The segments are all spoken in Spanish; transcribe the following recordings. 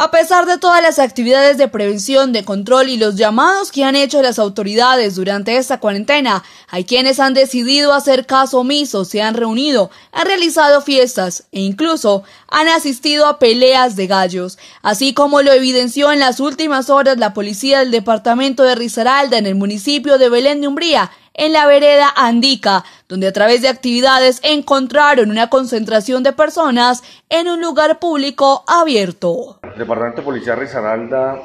A pesar de todas las actividades de prevención, de control y los llamados que han hecho las autoridades durante esta cuarentena, hay quienes han decidido hacer caso omiso, se han reunido, han realizado fiestas e incluso han asistido a peleas de gallos, así como lo evidenció en las últimas horas la policía del departamento de Risaralda en el municipio de Belén de Umbría, en la vereda Andica, donde a través de actividades encontraron una concentración de personas en un lugar público abierto. Departamento de Policía Risaralda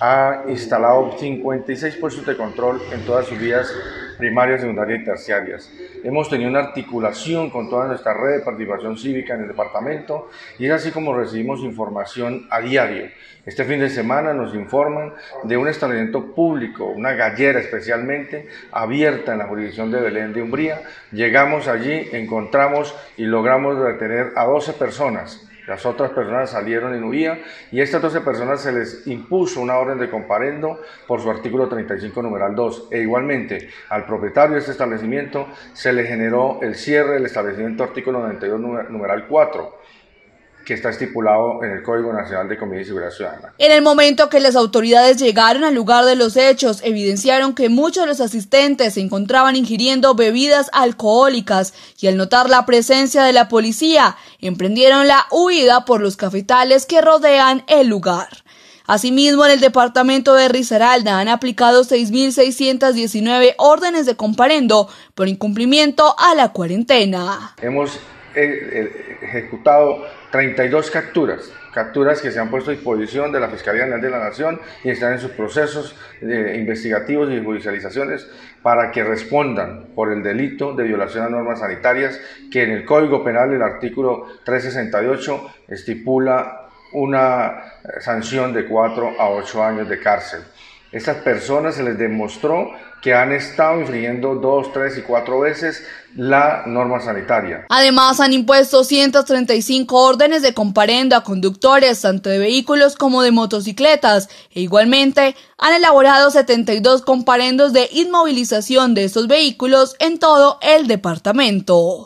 ha instalado 56 puestos de control en todas sus vías primarias, secundarias y terciarias. Hemos tenido una articulación con toda nuestra red de participación cívica en el departamento y es así como recibimos información a diario. Este fin de semana nos informan de un establecimiento público, una gallera especialmente, abierta en la jurisdicción de Belén de Umbría. Llegamos allí, encontramos y logramos detener a 12 personas las otras personas salieron en huía y a estas 12 personas se les impuso una orden de comparendo por su artículo 35 numeral 2 e igualmente al propietario de este establecimiento se le generó el cierre del establecimiento artículo 92 numeral 4 que está estipulado en el Código Nacional de Comida y Seguridad Ciudadana. En el momento que las autoridades llegaron al lugar de los hechos, evidenciaron que muchos de los asistentes se encontraban ingiriendo bebidas alcohólicas y al notar la presencia de la policía, emprendieron la huida por los cafetales que rodean el lugar. Asimismo, en el departamento de Risaralda han aplicado 6.619 órdenes de comparendo por incumplimiento a la cuarentena. Hemos ejecutado 32 capturas, capturas que se han puesto a disposición de la Fiscalía General de la Nación y están en sus procesos investigativos y judicializaciones para que respondan por el delito de violación a normas sanitarias que en el Código Penal el artículo 368 estipula una sanción de 4 a 8 años de cárcel. Estas personas se les demostró que han estado infringiendo dos, tres y cuatro veces la norma sanitaria. Además, han impuesto 135 órdenes de comparendo a conductores tanto de vehículos como de motocicletas e igualmente han elaborado 72 comparendos de inmovilización de estos vehículos en todo el departamento.